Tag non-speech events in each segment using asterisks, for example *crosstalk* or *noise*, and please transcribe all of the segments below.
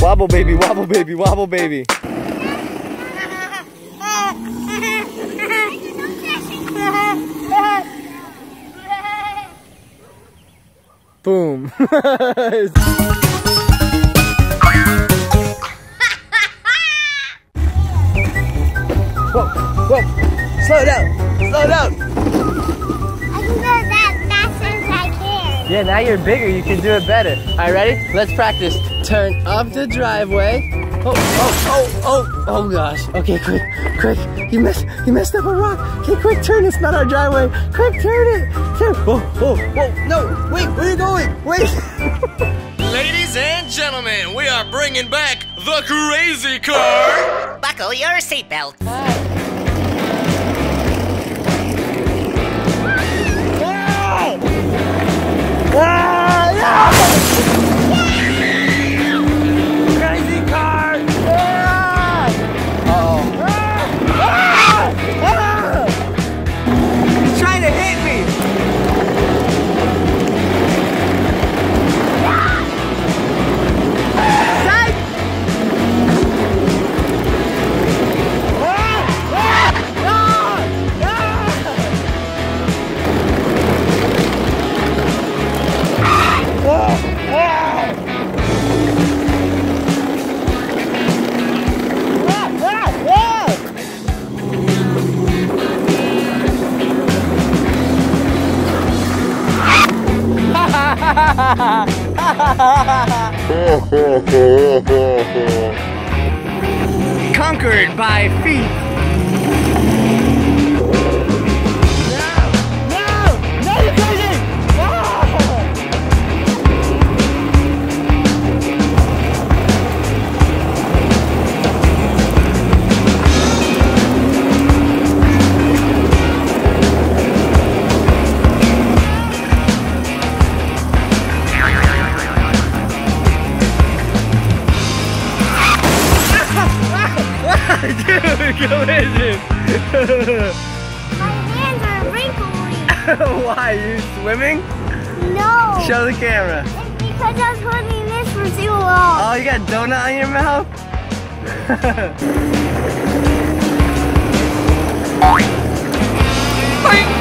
Wobble baby, wobble baby, wobble baby. Boom. whoa, whoa. Slow down. Slow down. I can go that fast as I can. Yeah, now you're bigger. You can do it better. All right, ready? Let's practice. Turn up the driveway. Oh, oh, oh, oh, oh gosh. Okay, quick, quick. You messed, you messed up a rock. Okay, quick, turn. It's not our driveway. Quick, turn it. Turn. Whoa, whoa, whoa. No, wait, where are you going? Wait. *laughs* Ladies and gentlemen, we are bringing back the crazy car. Buckle your seatbelt. *laughs* Conquered by feet. Collision! My hands are wrinkly. *laughs* Why? You swimming? No. Show the camera. It's because I was holding this for too long. Oh, you got donut on your mouth? *laughs* *laughs* Hey,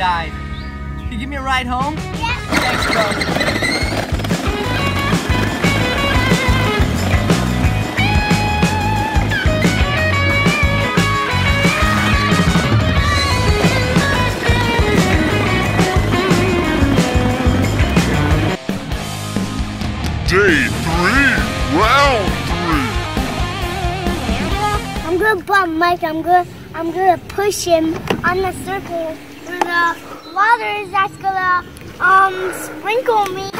died. Can you give me a ride home? Yeah. Thanks, bro. Day three, round three. I'm gonna but Mike, I'm good. I'm I'm gonna push him on the circle where the water that's gonna um sprinkle me.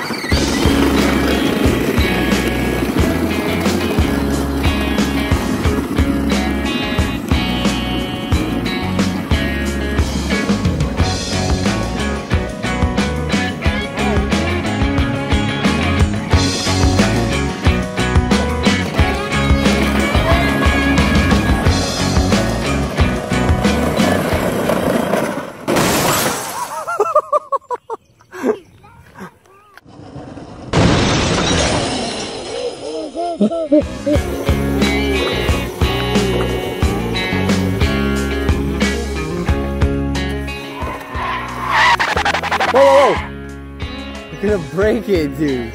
Break it, dude.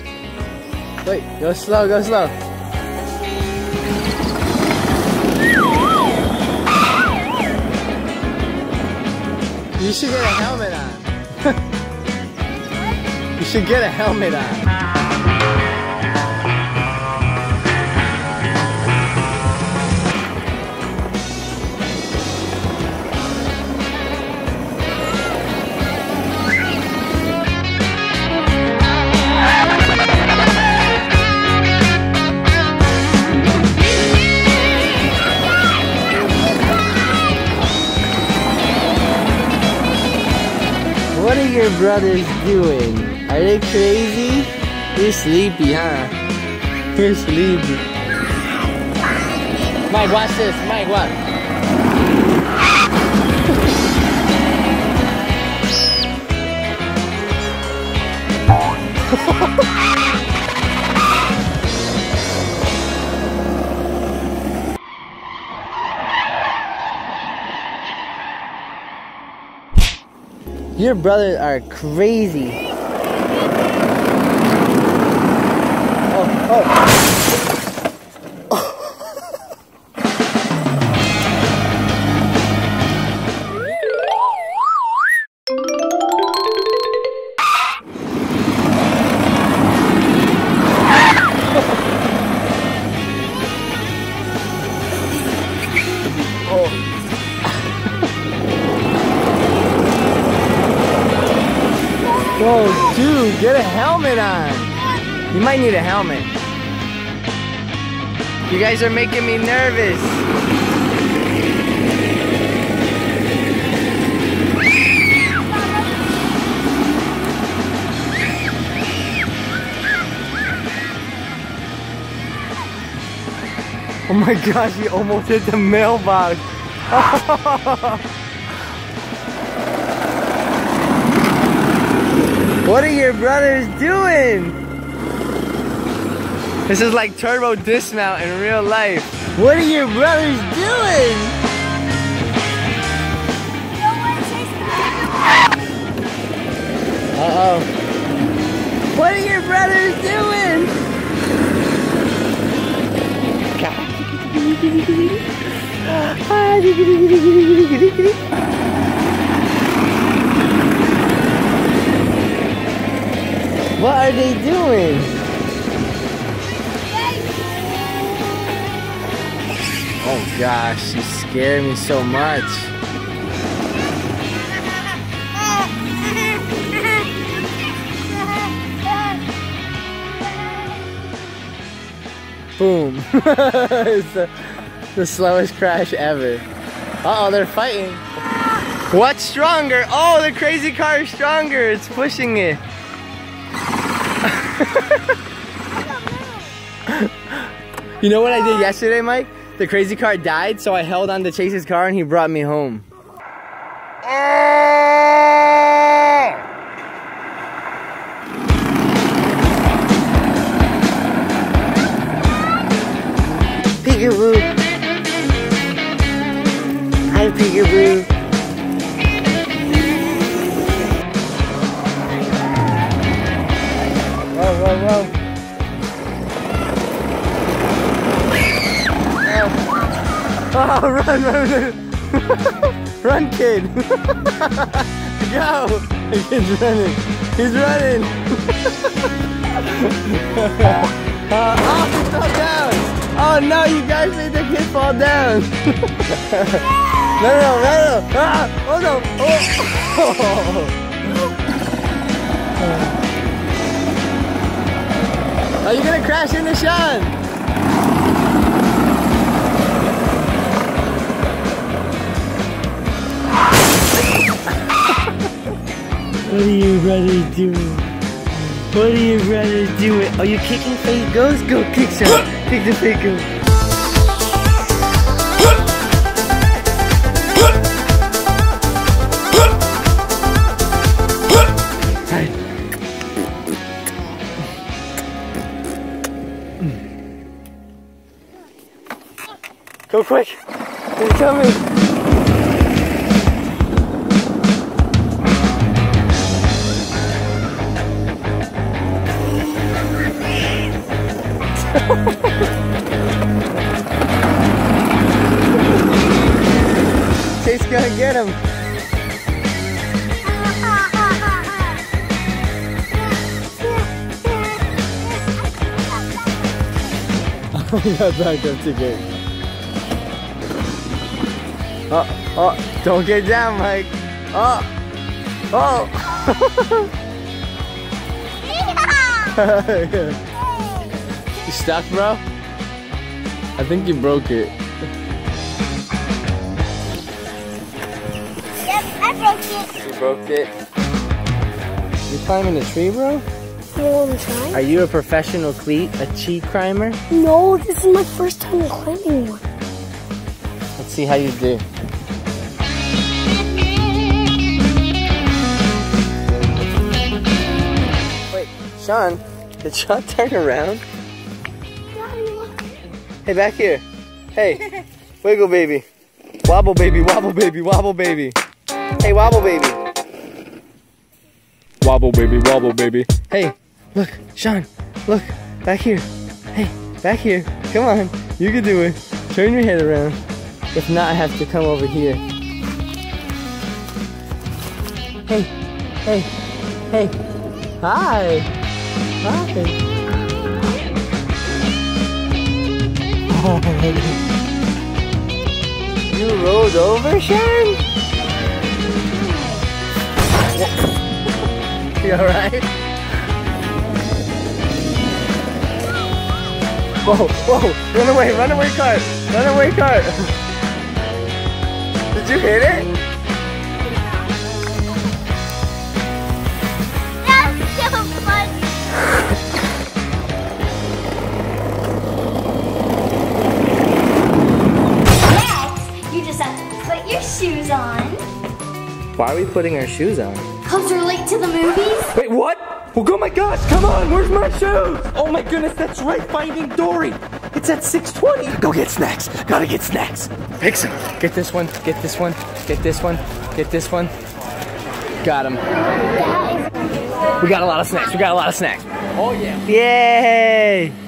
Wait, go slow, go slow. You should get a helmet on. *laughs* you should get a helmet on. Your brothers doing? Are they crazy? You're sleepy, huh? You're sleepy. Mike, watch this. Mike, watch. Your brothers are crazy. Oh, oh. Oh, dude, get a helmet on. You might need a helmet. You guys are making me nervous. Oh my gosh, he almost hit the mailbox. *laughs* What are your brothers doing? This is like turbo dismount in real life. What are your brothers doing? Uh oh. What are your brothers doing? Are they doing? Oh gosh, you scare me so much. Boom. *laughs* it's the, the slowest crash ever. Uh oh, they're fighting. What's stronger? Oh, the crazy car is stronger. It's pushing it. *laughs* You know what I did yesterday, Mike? The crazy car died, so I held on to Chase's car and he brought me home. Peekaboo. Hi, Peekaboo. Oh, *laughs* run, run, run. *laughs* run, kid. *laughs* Go. Kid's running. He's running. uh, oh, he fell down. Oh no, you guys made the kid fall down. No, no, no, no. Ah, oh no. Oh. Are you gonna crash into Sean? What are you ready to do? What are you ready to do? It? Are you kicking fake ghosts? Go kick some. kick the fake ghost. Go quick! They're coming! Gonna get him! he got back up too good. Oh, oh, don't get down, Mike. Oh, oh. *laughs* *laughs* you stuck, bro? I think you broke it. You broke it. You climbing a tree, bro? No, I'm trying. Are you a professional cleat, a cheat climber? No, this is my first time climbing one. Let's see how you do. Wait, Sean, did Sean *laughs* turn around? Hey, back here. Hey, *laughs* wiggle baby. Wobble baby, wobble baby, wobble baby. Hey, wobble baby. Wobble baby, wobble baby. Hey, look, Sean, look, back here. Hey, back here. Come on, you can do it. Turn your head around. If not, I have to come over here. Hey, hey, hey. Hi. Hi. *laughs* you rolled over, Sean? *laughs* you alright? Whoa, whoa, run away, run away cart, run away cart. *laughs* Did you hit it? Why are we putting our shoes on? Cause you're late to the movies. Wait, what? Well, Oh my gosh, come on, where's my shoes? Oh my goodness, that's right, Finding Dory. It's at 6.20. Go get snacks, gotta get snacks. Pick some. Get this one, get this one, get this one, get this one. Got him. We got a lot of snacks, we got a lot of snacks. Oh yeah. Yay!